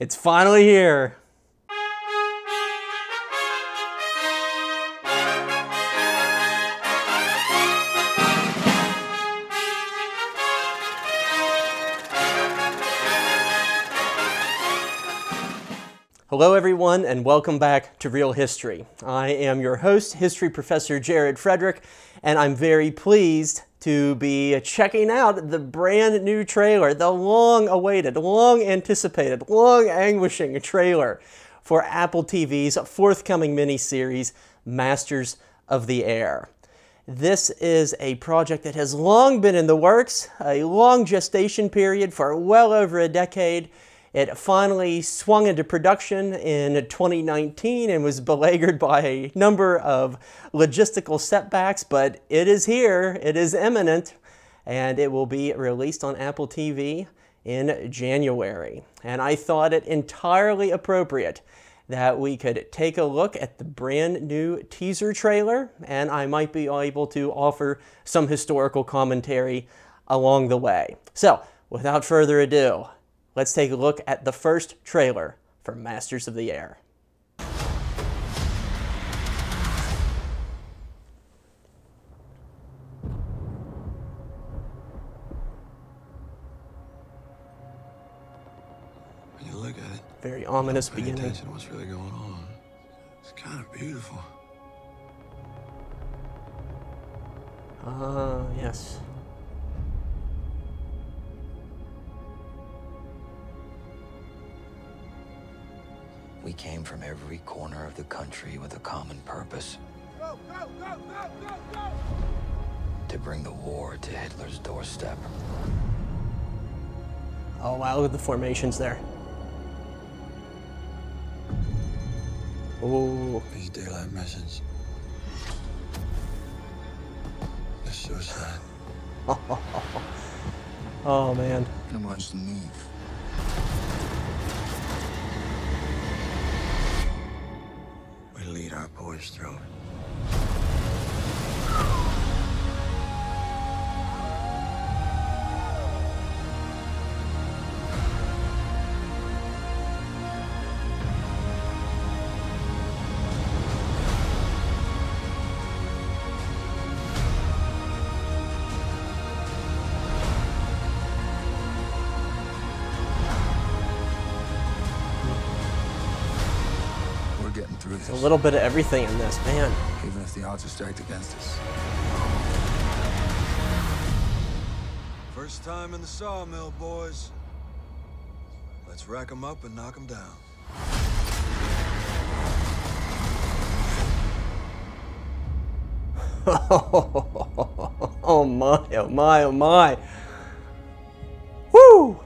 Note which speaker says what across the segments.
Speaker 1: It's finally here. Hello, everyone, and welcome back to Reel History. I am your host, History Professor Jared Frederick, and I'm very pleased to be checking out the brand new trailer, the long awaited, long anticipated, long anguishing trailer for Apple TV's forthcoming miniseries, Masters of the Air. This is a project that has long been in the works, a long gestation period for well over a decade it finally swung into production in 2019 and was beleaguered by a number of logistical setbacks, but it is here, it is imminent, and it will be released on Apple TV in January. And I thought it entirely appropriate that we could take a look at the brand new teaser trailer, and I might be able to offer some historical commentary along the way. So, without further ado, let's take a look at the first trailer for Masters of the Air.
Speaker 2: When you look at it,
Speaker 1: Very ominous beginning.
Speaker 2: attention to what's really going on. It's kind of beautiful.
Speaker 1: Ah, yes.
Speaker 3: We came from every corner of the country with a common purpose. To bring the war to Hitler's doorstep.
Speaker 1: Oh, wow, look at the formations there. Oh,
Speaker 2: These daylight missions. They're suicide.
Speaker 1: oh man.
Speaker 3: And watch the move.
Speaker 2: Lead our
Speaker 3: We're
Speaker 1: A little bit of everything in this, man.
Speaker 3: Even if the odds are stacked against us.
Speaker 2: First time in the sawmill, boys. Let's rack 'em up and knock 'em down.
Speaker 1: oh my, oh my, oh my. Woo!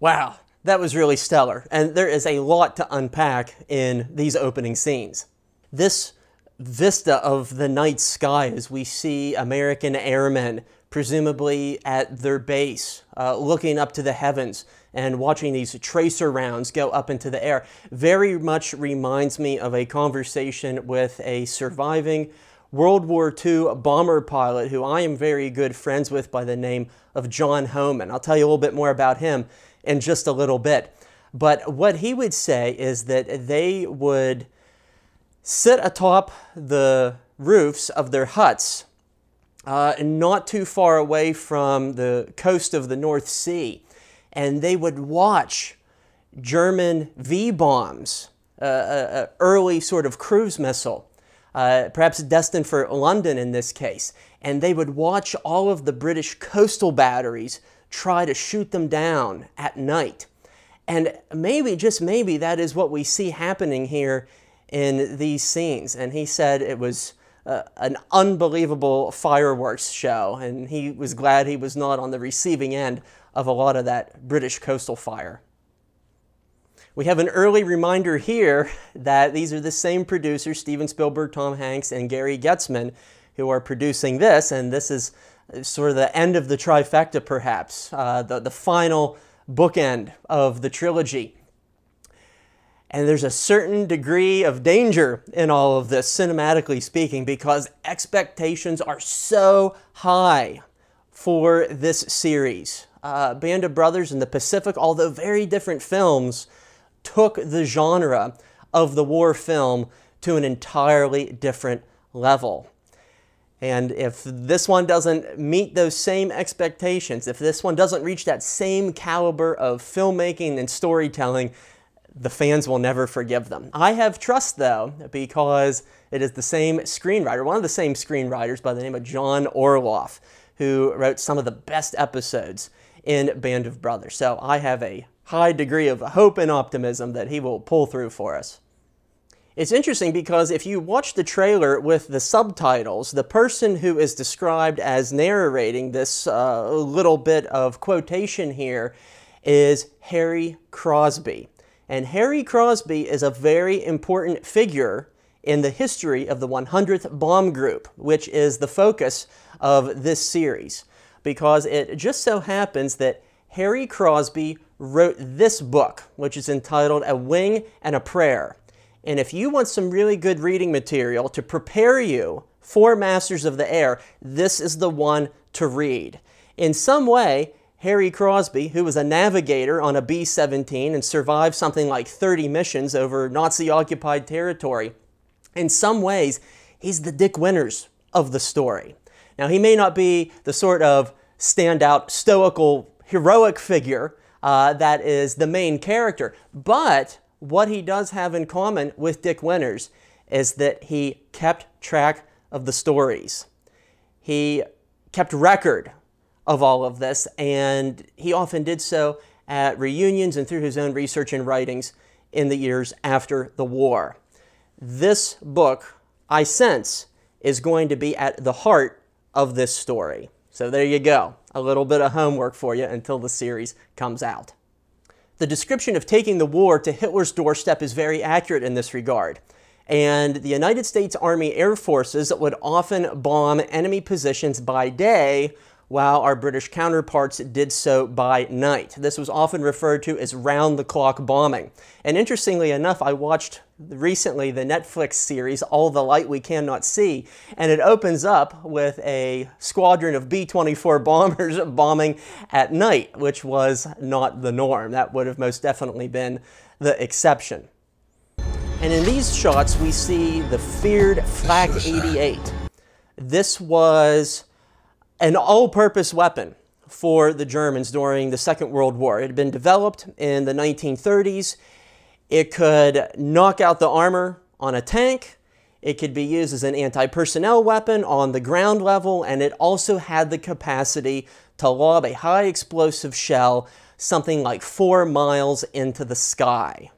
Speaker 1: Wow, that was really stellar. And there is a lot to unpack in these opening scenes. This vista of the night sky as we see American airmen, presumably at their base, uh, looking up to the heavens and watching these tracer rounds go up into the air, very much reminds me of a conversation with a surviving World War II bomber pilot who I am very good friends with by the name of John Homan. I'll tell you a little bit more about him in just a little bit. But what he would say is that they would sit atop the roofs of their huts, uh, not too far away from the coast of the North Sea, and they would watch German V bombs, uh, uh, early sort of cruise missile, uh, perhaps destined for London in this case, and they would watch all of the British coastal batteries try to shoot them down at night. And maybe, just maybe, that is what we see happening here in these scenes. And he said it was uh, an unbelievable fireworks show, and he was glad he was not on the receiving end of a lot of that British coastal fire. We have an early reminder here that these are the same producers, Steven Spielberg, Tom Hanks, and Gary Goetzman, who are producing this, and this is sort of the end of the trifecta, perhaps, uh, the, the final bookend of the trilogy. And there's a certain degree of danger in all of this, cinematically speaking, because expectations are so high for this series. uh, Band of Brothers and the Pacific, although very different films, took the genre of the war film to an entirely different level. And if this one doesn't meet those same expectations, if this one doesn't reach that same caliber of filmmaking and storytelling, the fans will never forgive them. I have trust though, because it is the same screenwriter, one of the same screenwriters by the name of John Orloff, who wrote some of the best episodes in Band of Brothers. So I have a high degree of hope and optimism that he will pull through for us. It's interesting because if you watch the trailer with the subtitles, the person who is described as narrating this uh, little bit of quotation here is Harry Crosby. And Harry Crosby is a very important figure in the history of the 100th Bomb Group, which is the focus of this series, because it just so happens that Harry Crosby wrote this book, which is entitled A Wing and a Prayer. And if you want some really good reading material to prepare you for Masters of the Air, this is the one to read. In some way, Harry Crosby, who was a navigator on a B 17 and survived something like 30 missions over Nazi occupied territory, in some ways, he's the Dick Winters of the story. Now, he may not be the sort of standout, stoical, heroic figure uh, that is the main character, but what he does have in common with Dick Winters is that he kept track of the stories. He kept record of all of this, and he often did so at reunions and through his own research and writings in the years after the war. This book, I sense, is going to be at the heart of this story. So there you go, a little bit of homework for you until the series comes out. The description of taking the war to Hitler's doorstep is very accurate in this regard. And the United States Army Air Forces would often bomb enemy positions by day while our British counterparts did so by night. This was often referred to as round the clock bombing. And interestingly enough, I watched recently the Netflix series All the Light We Cannot See, and it opens up with a squadron of B 24 bombers bombing at night, which was not the norm. That would have most definitely been the exception. And in these shots, we see the feared Flak 88. This was an all-purpose weapon for the Germans during the Second World War. It had been developed in the 1930s. It could knock out the armor on a tank. It could be used as an anti-personnel weapon on the ground level, and it also had the capacity to lob a high explosive shell something like four miles into the sky.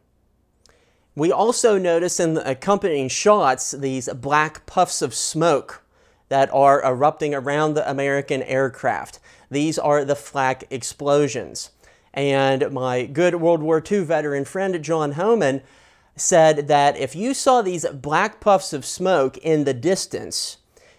Speaker 1: We also notice in the accompanying shots these black puffs of smoke that are erupting around the American aircraft. These are the flak explosions. And my good World War II veteran friend John Homan said that if you saw these black puffs of smoke in the distance,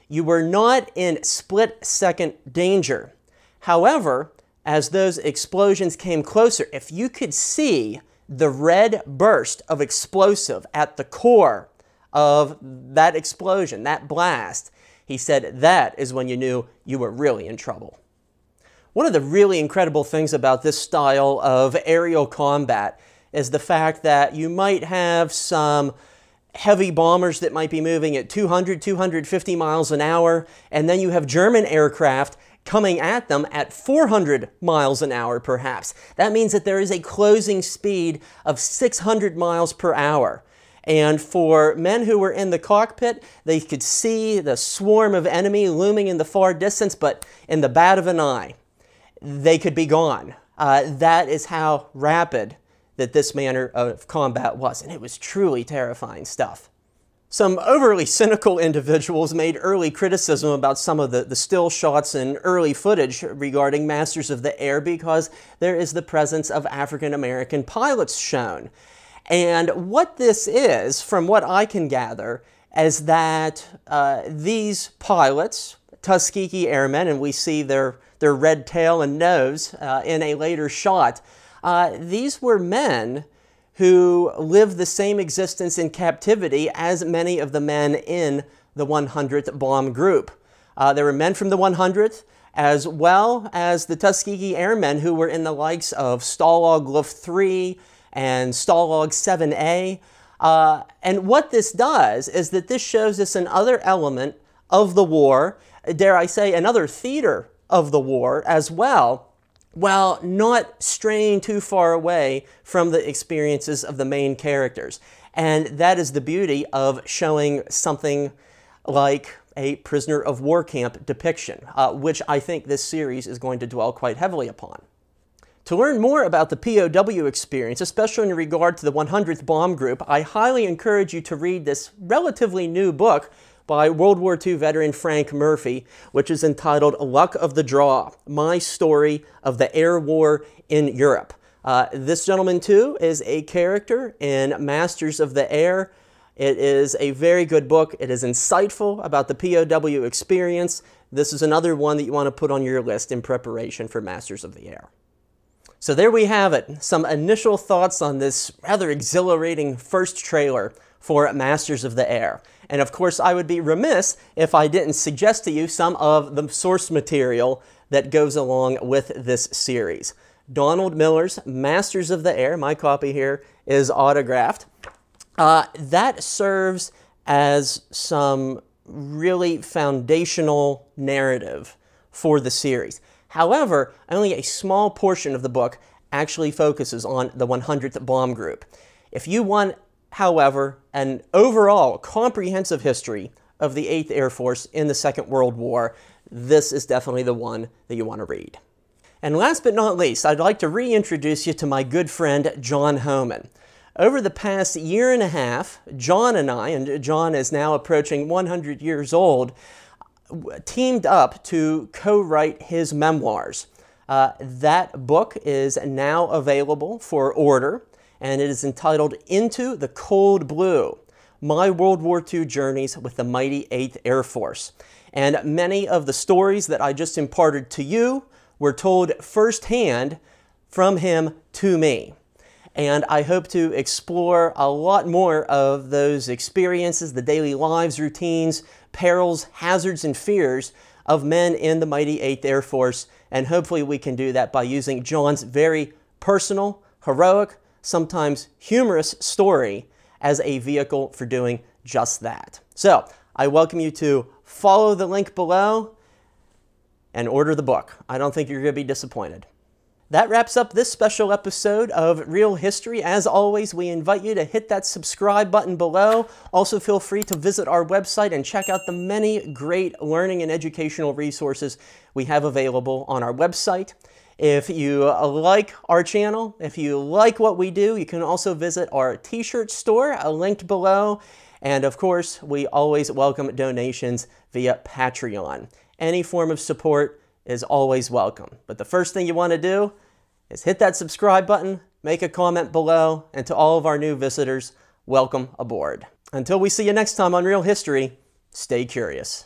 Speaker 1: you were not in split second danger. However, as those explosions came closer, if you could see the red burst of explosive at the core of that explosion, that blast, he said that is when you knew you were really in trouble. One of the really incredible things about this style of aerial combat is the fact that you might have some heavy bombers that might be moving at 200, 250 miles an hour, and then you have German aircraft coming at them at 400 miles an hour perhaps. That means that there is a closing speed of 600 miles per hour. And for men who were in the cockpit, they could see the swarm of enemy looming in the far distance, but in the bat of an eye, they could be gone. Uh, that is how rapid that this manner of combat was, and it was truly terrifying stuff. Some overly cynical individuals made early criticism about some of the, the still shots and early footage regarding Masters of the Air because there is the presence of African American pilots shown. And what this is, from what I can gather, is that uh, these pilots, Tuskegee Airmen, and we see their, their red tail and nose uh, in a later shot, uh, these were men who lived the same existence in captivity as many of the men in the 100th bomb group. Uh, there were men from the 100th as well as the Tuskegee Airmen who were in the likes of Stalag Luft 3 and Stalag 7A. Uh, and what this does is that this shows us another element of the war, dare I say, another theater of the war as well, while not straying too far away from the experiences of the main characters. And that is the beauty of showing something like a prisoner of war camp depiction, uh, which I think this series is going to dwell quite heavily upon. To learn more about the POW experience, especially in regard to the 100th Bomb Group, I highly encourage you to read this relatively new book by World War II veteran Frank Murphy, which is entitled Luck of the Draw My Story of the Air War in Europe. Uh, this gentleman, too, is a character in Masters of the Air. It is a very good book. It is insightful about the POW experience. This is another one that you want to put on your list in preparation for Masters of the Air. So there we have it, some initial thoughts on this rather exhilarating first trailer for Masters of the Air. And of course, I would be remiss if I didn't suggest to you some of the source material that goes along with this series. Donald Miller's Masters of the Air, my copy here is autographed. Uh, that serves as some really foundational narrative for the series. However, only a small portion of the book actually focuses on the 100th Bomb Group. If you want, however, an overall comprehensive history of the 8th Air Force in the Second World War, this is definitely the one that you want to read. And last but not least, I'd like to reintroduce you to my good friend John Homan. Over the past year and a half, John and I, and John is now approaching 100 years old, teamed up to co write his memoirs. Uh, that book is now available for order, and it is entitled Into the Cold Blue My World War II Journeys with the Mighty 8th Air Force. And many of the stories that I just imparted to you were told firsthand from him to me. And I hope to explore a lot more of those experiences, the daily lives, routines, perils, hazards, and fears of men in the mighty 8th Air Force. And hopefully, we can do that by using John's very personal, heroic, sometimes humorous story as a vehicle for doing just that. So, I welcome you to follow the link below and order the book. I don't think you're going to be disappointed. That wraps up this special episode of Reel History. As always, we invite you to hit that subscribe button below. Also, feel free to visit our website and check out the many great learning and educational resources we have available on our website. If you like our channel, if you like what we do, you can also visit our t-shirt store, uh, linked below. And of course, we always welcome donations via Patreon. Any form of support is always welcome. But the first thing you want to do is hit that subscribe button, make a comment below, and to all of our new visitors, welcome aboard. Until we see you next time on Reel History, stay curious.